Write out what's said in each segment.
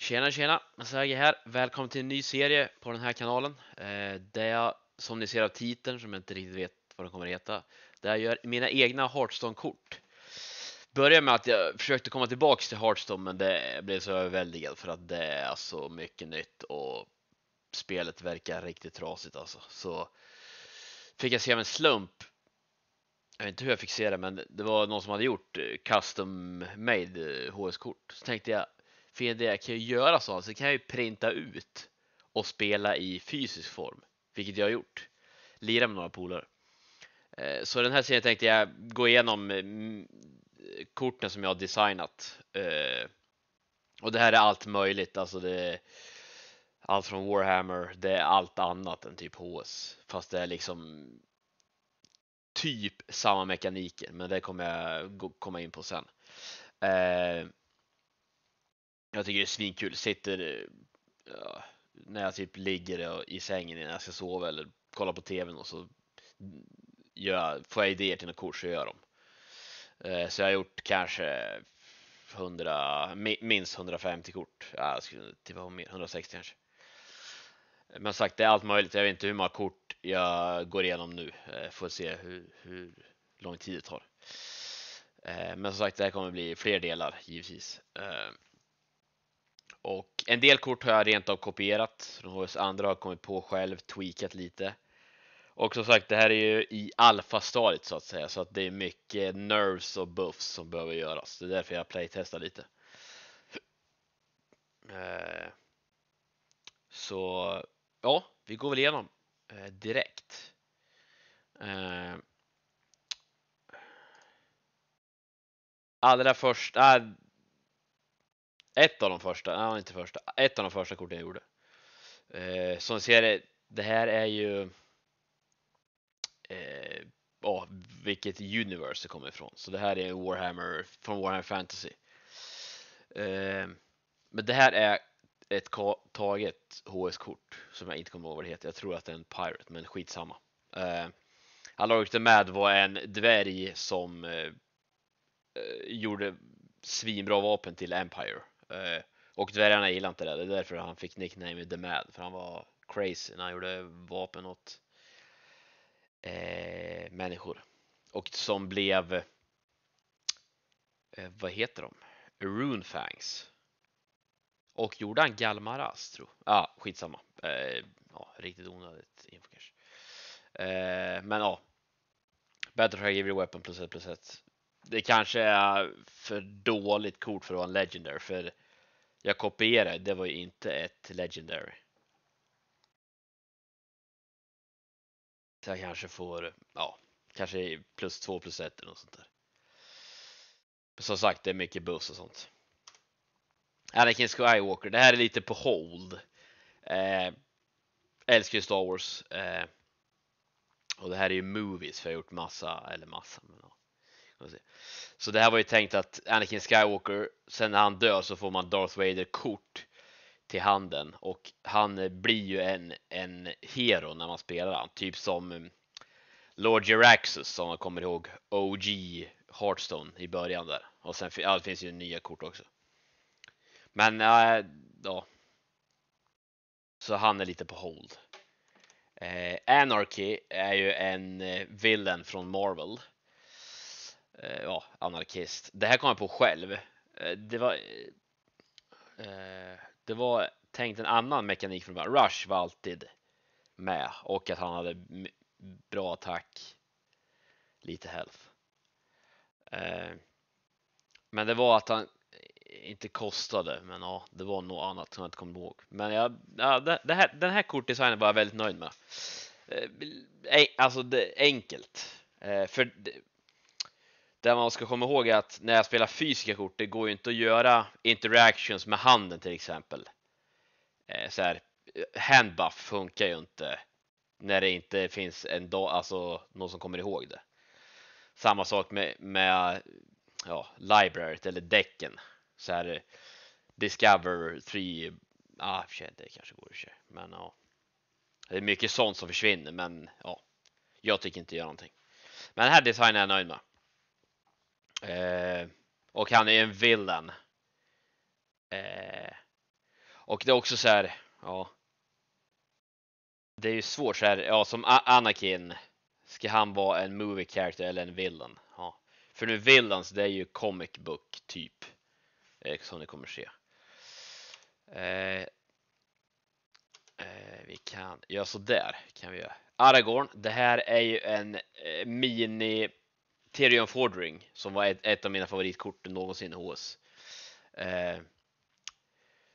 Tjena tjena! Masagi här. Välkommen till en ny serie på den här kanalen. Eh, där jag, som ni ser av titeln, som jag inte riktigt vet vad den kommer att heta, där jag gör mina egna Hearthstone-kort. Börjar med att jag försökte komma tillbaks till Hearthstone men det blev så överväldigad för att det är så mycket nytt och spelet verkar riktigt trasigt alltså. Så fick jag se av en slump jag vet inte hur jag fick se det, men det var någon som hade gjort eh, custom made HS-kort. Eh, så tänkte jag, för det jag kan ju göra så, så kan jag ju printa ut och spela i fysisk form, vilket jag har gjort. Lira med några polare. Eh, så den här serien tänkte jag gå igenom eh, korten som jag har designat. Eh, och det här är allt möjligt, alltså det är allt från Warhammer, det är allt annat än typ HS. Fast det är liksom typ samma mekaniker, men det kommer jag komma in på sen. Eh, jag tycker det är svinkul, sitter ja, när jag typ ligger i sängen innan jag ska sova eller kollar på tvn och så gör, får jag idéer till något kort så gör jag dem. Eh, så jag har gjort kanske 100, minst 150 kort. Ja, jag skulle tippa på 160 kanske. Men sagt, det är allt möjligt. Jag vet inte hur många kort jag går igenom nu. Eh, får se hur, hur lång tid det tar. Eh, men som sagt, det här kommer bli fler delar givetvis. Och en del kort har jag rent av kopierat. Hos andra har jag kommit på själv, tweakat lite. Och som sagt, det här är ju i alfa-stadiet så att säga, så att det är mycket nerves och buffs som behöver göras. Det är därför jag playtestar lite. Eh, så ja, vi går väl igenom eh, direkt. Eh, allra första, äh, ett av de första, nej inte första, ett av de första korten jag gjorde. Eh, som ni ser, det, det här är ju eh, ja, vilket universe det kommer ifrån. Så det här är Warhammer från Warhammer Fantasy. Eh, men det här är ett taget HS-kort som jag inte kommer ihåg vad det heter. Jag tror att det är en Pirate, men skitsamma. Eh, alla åkte med var en dvärg som eh, eh gjorde svinbra vapen till Empire. Eh, och dvärgarna gillade inte det. Det är därför han fick nickname The Mad, för han var crazy när han gjorde vapen åt eh, människor. Och som blev, eh, vad heter de? Runefangs. Och gjorde han Galmaras tro? Ja, ah, skitsamma. Eh, ja, riktigt onödigt info kanske. Eh, men ja. Battlefrag Every Weapon plus 1 plus 1. Det kanske är för dåligt kort för att vara en Legendary för jag kopierade, det var ju inte ett Legendary. Så jag kanske får, ja, kanske plus två plus ett eller något sånt där. Men som sagt, det är mycket buss och sånt. Anakin Skywalker, det här är lite på hold. Eh, älskar ju Star Wars. Eh, och det här är ju movies för jag har gjort massa, eller massa. Men, ja. Så det här var ju tänkt att Anakin Skywalker, sen när han dör så får man Darth Vader kort till handen och han eh, blir ju en, en hero när man spelar han. Typ som mm, Lord Jeraxus som man kommer ihåg OG Hearthstone i början där. Och sen ja, det finns ju nya kort också. Men äh, ja. Så han är lite på hold. Eh, Anarchy är ju en eh, villain från Marvel. Eh, ja, anarkist. Det här kom jag på själv. Eh, det var eh, Det var tänkt en annan mekanik från början. Rush var alltid med och att han hade bra attack. Lite health. Eh, men det var att han inte kostade, men ja, det var något annat som jag inte kommer ihåg. Men jag, ja, det, det här, den här kortdesignen var jag väldigt nöjd med. Eh, alltså det, enkelt. Eh, för det, man ska komma ihåg är att när jag spelar fysiska kort, det går ju inte att göra interactions med handen till exempel. Eh, så här, handbuff funkar ju inte när det inte finns en dag, alltså någon som kommer ihåg det. Samma sak med, med ja, libraryt eller däcken så här Discover 3, ah, för det kanske går i men ja. Det är mycket sånt som försvinner, men ja, jag tycker inte göra någonting. Men den här designen är jag nöjd med. Eh, och han är en villain. Eh, Och det är också så här, ja. Det är ju svårt så här, ja som Anakin. Ska han vara en movie character eller en villain? Ja. För nu villains det är ju comic book typ. Eh, som ni kommer se. Eh, eh, vi kan göra så där kan vi göra. Aragorn, det här är ju en eh, mini Tyrion Fordring som var ett, ett, av mina favoritkort någonsin hos. Eh,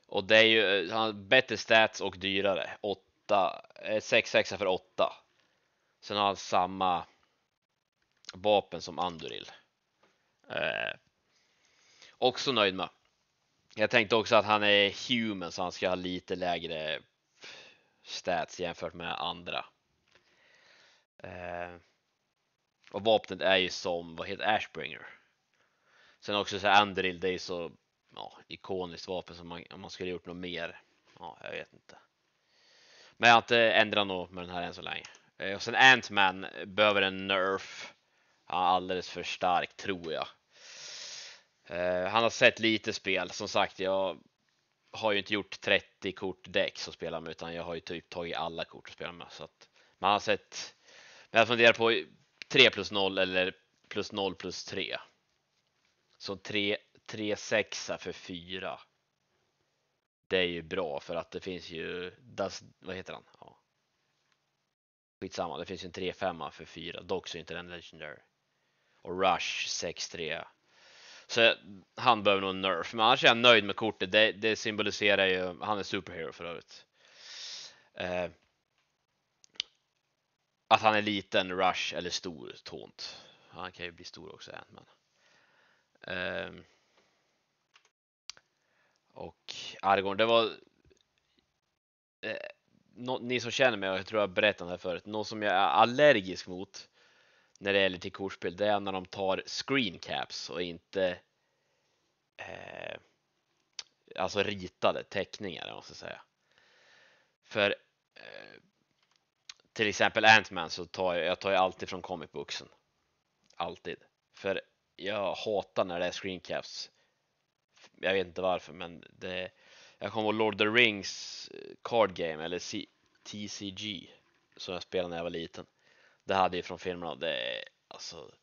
och det är ju, eh, han har bättre stats och dyrare. 8, 6 6 för 8. Sen har han samma vapen som Anduril. Eh, också nöjd med. Jag tänkte också att han är human så han ska ha lite lägre stats jämfört med andra. Eh, och vapnet är ju som, vad heter Ashbringer. Sen också så Andril, det är så ja, ikoniskt vapen som man, om man skulle gjort något mer. Ja, jag vet inte. Men jag har inte ändrat något med den här än så länge. Eh, och sen Ant-Man behöver en nerf. Han är alldeles för stark tror jag. Eh, han har sett lite spel. Som sagt, jag har ju inte gjort 30 kort däck att spela med utan jag har ju typ tagit alla kort att spela med. Så att man har sett. Men jag funderar på 3 plus 0 eller plus 0 plus 3. Så 3, 3 6 för 4. Det är ju bra för att det finns ju, das, vad heter han? Ja. Skitsamma, det finns ju en 3 5 för 4. Dock så är inte den legendary. Och Rush 6 3. Så han behöver nog en nerf, men annars är jag nöjd med kortet. Det, det symboliserar ju, han är superhero för övrigt. Eh, att han är liten, Rush eller stor, tånt. Han kan ju bli stor också, men. Um, ehm. och Argon, det var eh, no, ni som känner mig, jag tror jag berättat det här förut, något som jag är allergisk mot när det gäller till kortspel, det är när de tar screen caps och inte eh, alltså ritade teckningar, måste jag säga. För eh, till exempel Ant-Man så tar jag, jag tar ju alltid från comic booksen. Alltid. För jag hatar när det är screencaps. Jag vet inte varför, men det jag kommer ihåg Lord of the Rings eh, Card Game eller C TCG som jag spelade när jag var liten. Det hade ju från filmerna. Det alltså.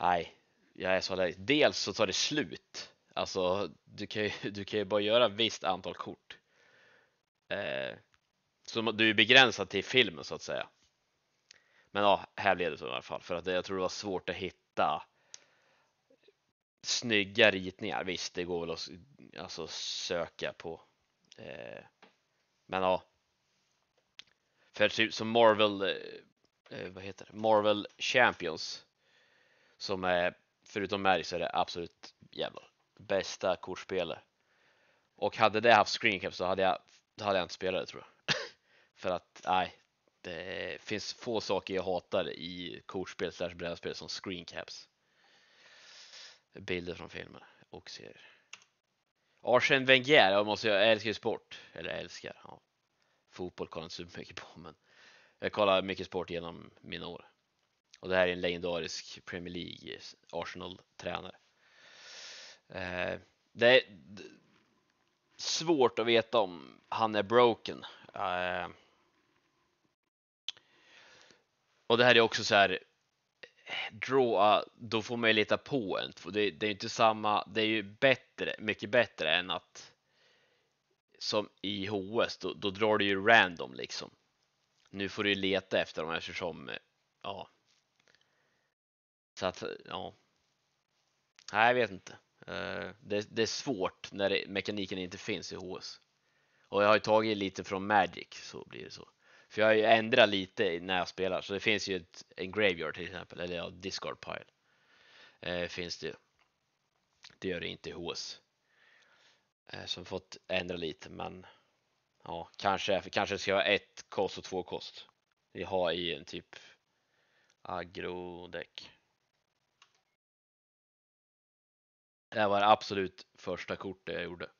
Nej, jag är så allergisk. Dels så tar det slut. Alltså, du kan ju, du kan ju bara göra visst antal kort. Eh, så du är begränsad till filmen så att säga. Men ja, här blev det så i alla fall för att jag tror det var svårt att hitta snygga ritningar. Visst, det går väl att alltså, söka på. Eh, men ja. För typ som Marvel, eh, eh, vad heter det? Marvel Champions. Som är, förutom Mary så är det absolut jävla bästa kortspelet. Och hade det haft screencap så hade jag, då hade jag inte spelat det tror jag. För att, nej. Det finns få saker jag hatar i kortspel slash brädspel som screencaps bilder från filmer och serier. Arsene Wenger, jag, måste, jag älskar ju sport. Eller älskar, ja. Fotboll kollar inte så mycket på men jag kollar mycket sport genom mina år. Och det här är en legendarisk Premier League Arsenal-tränare. Eh, det är svårt att veta om han är broken. Eh, och det här är också så här draw, då får man ju leta på en. Det, det är inte samma, det är ju bättre, mycket bättre än att som i HS, då, då drar du ju random liksom. Nu får du ju leta efter dem eftersom, ja. Så att, ja. Nej, jag vet inte. Eh, det, det är svårt när det, mekaniken inte finns i HS. Och jag har ju tagit lite från Magic, så blir det så. För jag har ju ändrat lite när jag spelar så det finns ju ett, en graveyard till exempel eller ja, discard pile. Eh, finns det ju. Det gör det inte i HS. Eh, som fått ändra lite men ja, kanske, kanske ska jag ha ett kost och två kost. Vi har i en typ agro-däck. Det här var det absolut första kortet jag gjorde.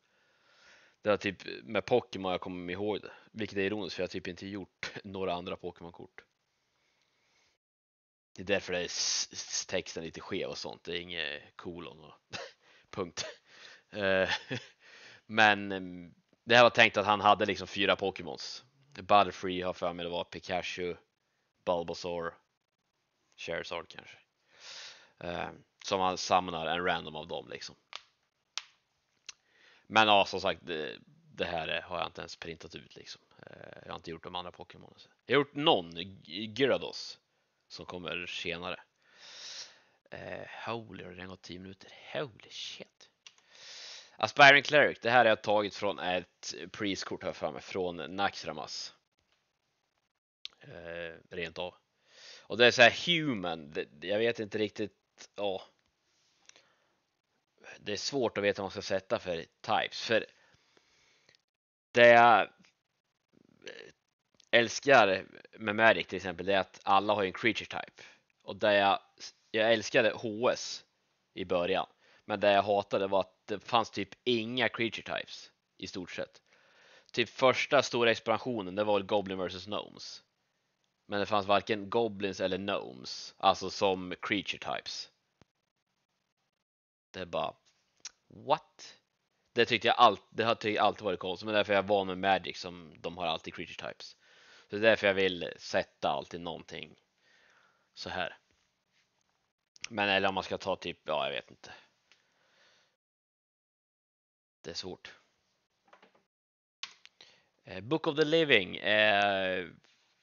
Det var typ med Pokémon jag kommer ihåg det. Vilket är ironiskt för jag har typ inte gjort några andra Pokémon-kort. Det är därför det är texten lite skev och sånt. Det är inget kolon och punkt. Eh, men mm, det här var tänkt att han hade liksom fyra Pokémons. Butterfree har för mig det var Pikachu, Bulbasaur, Charizard kanske. Eh, som han samlar en random av dem liksom. Men ja, som sagt, det, här har jag inte ens printat ut liksom. Eh, jag har inte gjort de andra Pokémon. Jag har gjort någon, Gyarados, som kommer senare. Eh, holy, har det redan gått 10 minuter? Holy shit. Aspiring Cleric, det här har jag tagit från ett priskort här framme från Naxramas. Eh, rent av. Och det är så här human, det, jag vet inte riktigt, ja. Det är svårt att veta vad man ska sätta för types, för det jag eh, älskar med Magic till exempel, det är att alla har en creature type. Och det jag, jag älskade HS i början, men det jag hatade var att det fanns typ inga creature types i stort sett. Typ första stora expansionen, det var väl Goblin vs Gnomes. Men det fanns varken Goblins eller Gnomes, alltså som creature types. Det är bara, what? Det tyckte jag allt, det har tyckt alltid varit konstigt, men därför är jag van med Magic som de har alltid creature types. Så det är därför jag vill sätta alltid någonting så här. Men eller om man ska ta typ, ja jag vet inte. Det är svårt. Eh, Book of the Living eh,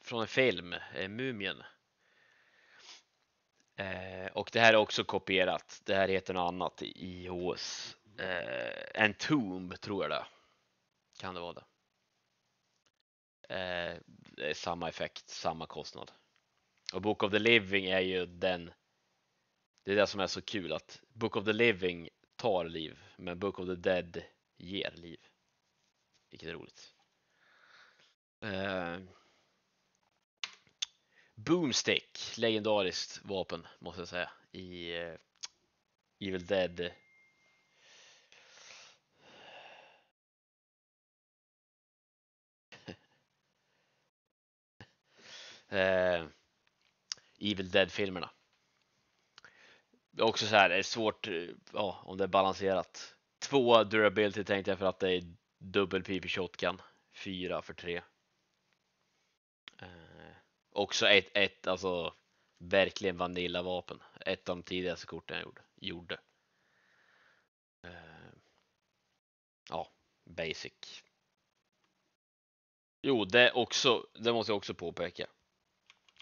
från en film, eh, Mumien. Eh, och det här är också kopierat. Det här heter något annat i HS. Eh, en Tomb tror jag det Kan det vara det. Eh, det är samma effekt, samma kostnad. Och Book of the Living är ju den. Det är det som är så kul att Book of the Living tar liv, men Book of the Dead ger liv. Vilket är roligt. Eh, Boomstick, legendariskt vapen måste jag säga i eh, Evil Dead. Eh, Evil Dead-filmerna. Också så här, det är svårt eh, ja, om det är balanserat. Två durability tänkte jag för att det är dubbel PP shotgun. Fyra för tre. Eh, också ett, ett, alltså verkligen vanilla vapen. Ett av de tidigaste korten jag gjorde. gjorde. Eh, ja, basic. Jo, det också, det måste jag också påpeka.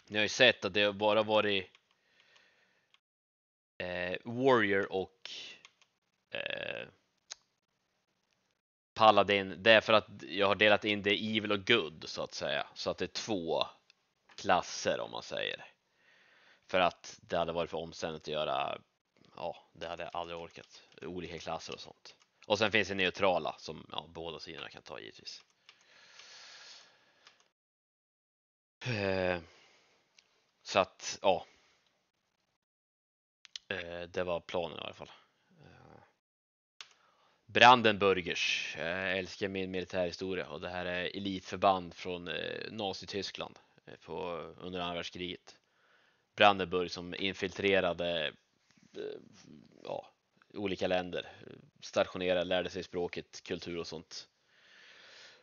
Ni har ju sett att det bara varit eh, Warrior och eh, Paladin. Det är för att jag har delat in det i Evil och Good så att säga. Så att det är två klasser om man säger. För att det hade varit för omständigt att göra, ja, det hade jag aldrig orkat. Olika klasser och sånt. Och sen finns det neutrala som ja, båda sidorna kan ta givetvis. Eh, så att, ja. Eh, det var planen i alla fall. Eh, Brandenburgers. Jag älskar min militärhistoria och det här är elitförband från eh, Nazityskland på, under andra världskriget. Brandenburg som infiltrerade ja, olika länder, stationerade, lärde sig språket, kultur och sånt.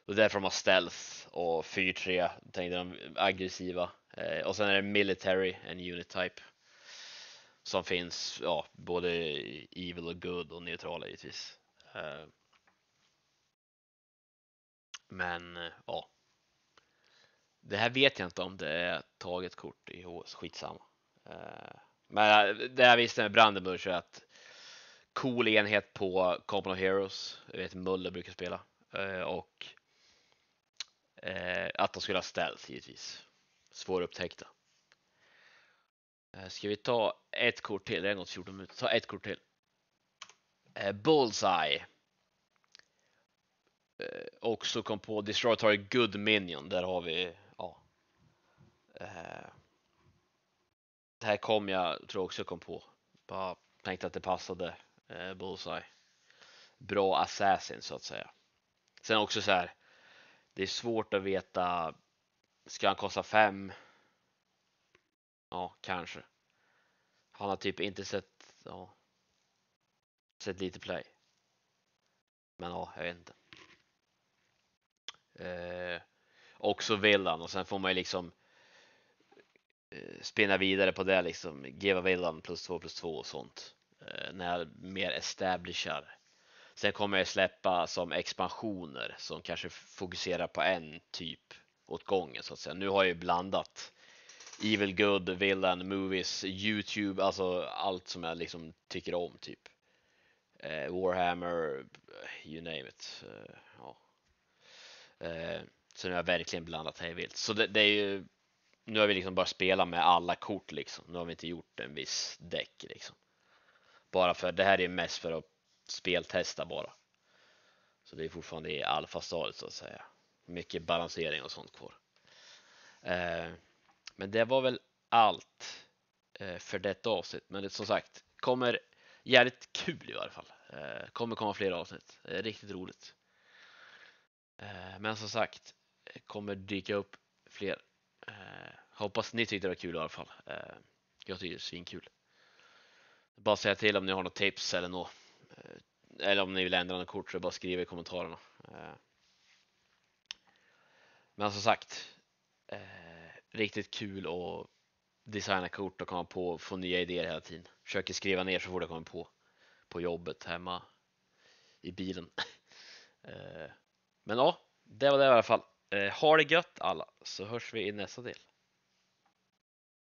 Och därför de har stealth och 4-3, tänkte de aggressiva. Eh, och sen är det military, en unit type. Som finns, ja, både evil och good och neutrala givetvis. Eh, men, eh, ja. Det här vet jag inte om det är taget kort i HS, skitsamma. Eh, men det jag visste med Brandenburg är att cool enhet på Company of Heroes. Jag vet Muller brukar spela. Och att de skulle ha stealth givetvis svårupptäckta. Eh, ska vi ta ett kort till? Det är något 14 minuter. Ta ett kort till. Eh, Bullseye. Eh, också kom på Destroy Target Good Minion. Där har vi, ja. Det här kom jag, tror också kom på. Bara tänkte att det passade Bullseye. Bra assassin så att säga. Sen också så här. Det är svårt att veta Ska han kosta fem? Ja, kanske. Han har typ inte sett, ja, sett lite play. Men ja, jag vet inte. Eh, också villan och sen får man ju liksom eh, spinna vidare på det liksom. Geva villan plus två plus två och sånt. Eh, när jag mer establishar. Sen kommer jag släppa som expansioner som kanske fokuserar på en typ åt gången så att säga. Nu har jag ju blandat Evil Good, Villain, Movies, Youtube, alltså allt som jag liksom tycker om typ. Eh, Warhammer, you name it. Eh, ja. eh, så nu har jag verkligen blandat hej vilt. Så det, det, är ju, nu har vi liksom bara spelat med alla kort liksom. Nu har vi inte gjort en viss däck liksom. Bara för det här är mest för att speltesta bara. Så det är fortfarande i alfastadiet så att säga. Mycket balansering och sånt kvar. Eh, men det var väl allt eh, för detta avsnitt. Men det som sagt kommer jävligt kul i varje fall. Eh, kommer komma fler avsnitt. Riktigt roligt. Men som sagt kommer dyka upp fler. Hoppas ni tyckte det var kul i alla fall. Jag tycker det är svinkul. Bara säga till om ni har något tips eller något. Eller om ni vill ändra något kort så bara skriv i kommentarerna. Men som sagt eh, riktigt kul att designa kort och komma på och få nya idéer hela tiden. Försöker skriva ner så fort jag kommer på på jobbet hemma i bilen. Eh, men ja, det var det i alla fall. Eh, ha det gött alla så hörs vi i nästa del.